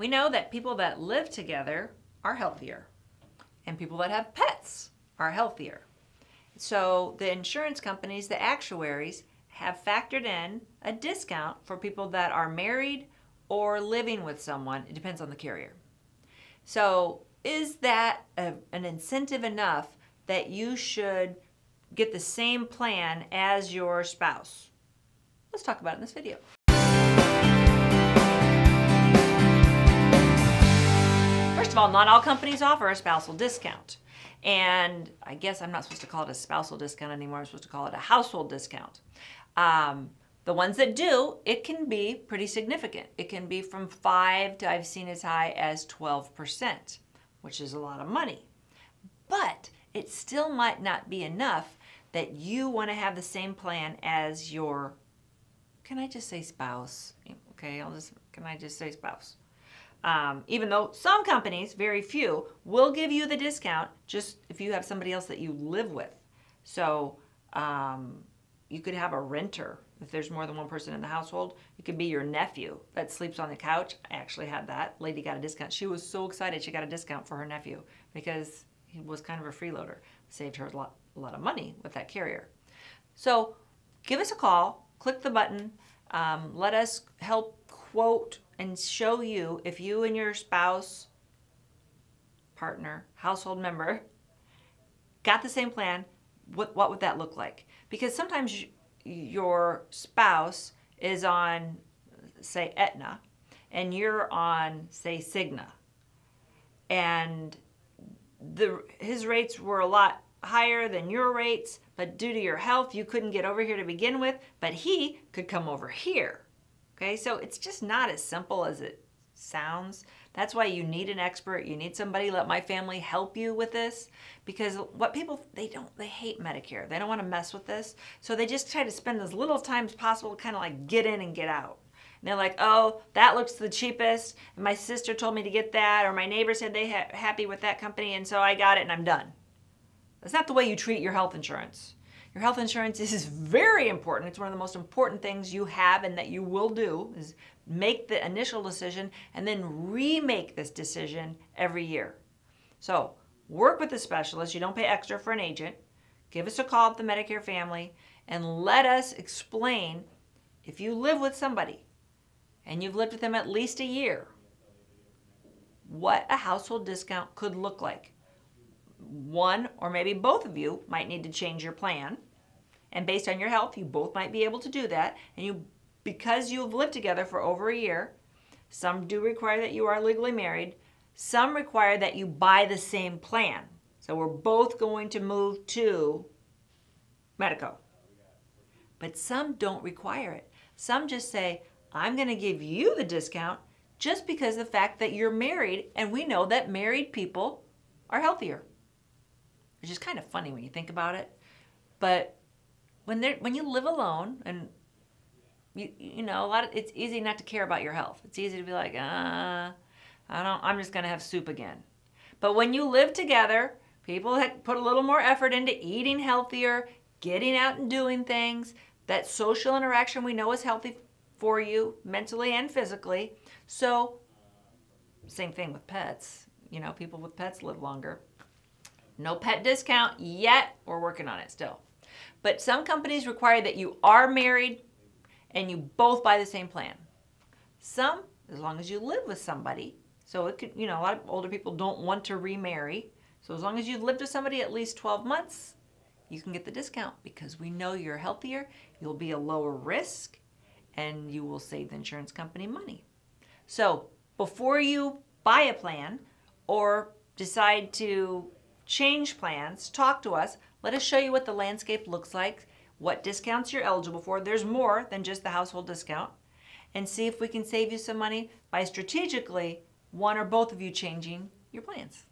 we know that people that live together are healthier, and people that have pets are healthier. So the insurance companies, the actuaries, have factored in a discount for people that are married or living with someone. It depends on the carrier. So is that a, an incentive enough that you should get the same plan as your spouse? Let's talk about it in this video. First of all, not all companies offer a spousal discount. And I guess I'm not supposed to call it a spousal discount anymore. I'm supposed to call it a household discount. Um, the ones that do, it can be pretty significant. It can be from 5 to I've seen as high as 12%, which is a lot of money. But it still might not be enough that you want to have the same plan as your, can I just say spouse? Okay, I'll just, can I just say spouse? Um, even though some companies, very few, will give you the discount just if you have somebody else that you live with. So um, you could have a renter if there's more than one person in the household. It could be your nephew that sleeps on the couch. I actually had that. Lady got a discount. She was so excited she got a discount for her nephew because he was kind of a freeloader. Saved her a lot, a lot of money with that carrier. So give us a call, click the button, um, let us help quote and show you if you and your spouse, partner, household member got the same plan, what, what would that look like? Because sometimes your spouse is on, say, Aetna, and you're on, say, Cigna. And the his rates were a lot higher than your rates, but due to your health, you couldn't get over here to begin with, but he could come over here. Okay, so it's just not as simple as it sounds. That's why you need an expert. You need somebody. Let my family help you with this because what people they don't they hate Medicare. They don't want to mess with this, so they just try to spend as little time as possible, kind of like get in and get out. And they're like, oh, that looks the cheapest. And my sister told me to get that, or my neighbor said they ha- happy with that company, and so I got it and I'm done. That's not the way you treat your health insurance. Your health insurance is very important. It's one of the most important things you have and that you will do is make the initial decision and then remake this decision every year. So work with a specialist. You don't pay extra for an agent. Give us a call at the Medicare family and let us explain if you live with somebody and you've lived with them at least a year, what a household discount could look like one or maybe both of you might need to change your plan. And based on your health, you both might be able to do that. And you, because you've lived together for over a year, some do require that you are legally married. Some require that you buy the same plan. So we're both going to move to Medico. But some don't require it. Some just say, I'm going to give you the discount just because of the fact that you're married, and we know that married people are healthier which is kind of funny when you think about it. But when when you live alone and you you know a lot of it's easy not to care about your health. It's easy to be like, uh, I don't. I'm just gonna have soup again. But when you live together, people put a little more effort into eating healthier, getting out and doing things. That social interaction we know is healthy for you mentally and physically. So, same thing with pets. You know, people with pets live longer. No pet discount yet. We're working on it still. But some companies require that you are married and you both buy the same plan. Some, as long as you live with somebody, so it could, you know, a lot of older people don't want to remarry. So as long as you've lived with somebody at least 12 months, you can get the discount because we know you're healthier, you'll be a lower risk, and you will save the insurance company money. So before you buy a plan or decide to change plans, talk to us. Let us show you what the landscape looks like, what discounts you're eligible for. There's more than just the household discount. And see if we can save you some money by strategically one or both of you changing your plans.